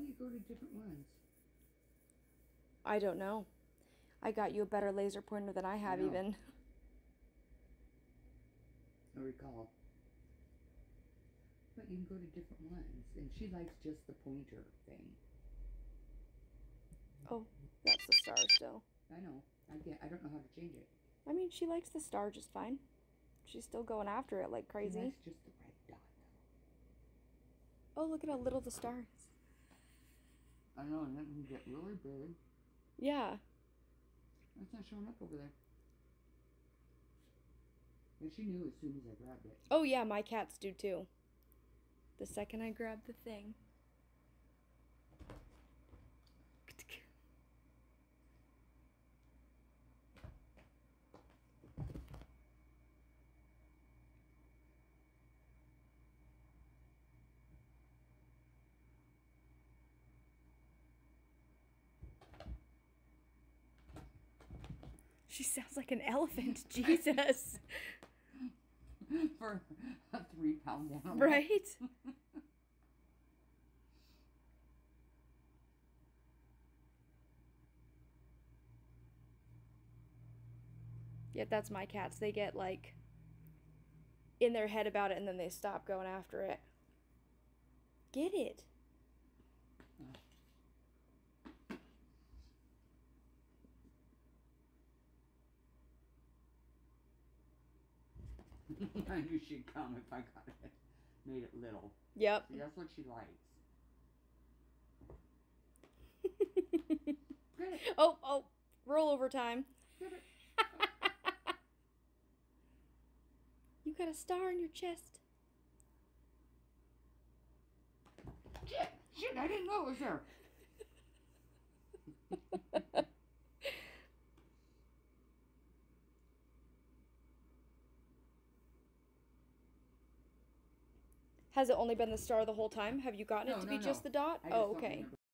do you go to different ones? I don't know. I got you a better laser pointer than I have, know. even. I recall. But you can go to different ones, and she likes just the pointer thing. Oh, that's the star still. I know. I get. I don't know how to change it. I mean, she likes the star just fine. She's still going after it like crazy. likes just the red dot. Though. Oh, look at how little the star is. I know, and then can get really big. Yeah. It's not showing up over there. And she knew as soon as I grabbed it. Oh, yeah, my cats do too. The second I grab the thing. She sounds like an elephant. Jesus. For a three pound animal. Right? Yeah, that's my cats. They get like in their head about it and then they stop going after it. Get it. I knew she'd come if I got it. Made it little. Yep. See, that's what she likes. Oh, oh, roll over time. You got a star in your chest. Shit. Shit, I didn't know it was there. Has it only been the star the whole time? Have you gotten No, it to no, be no. just the dot? Oh, okay.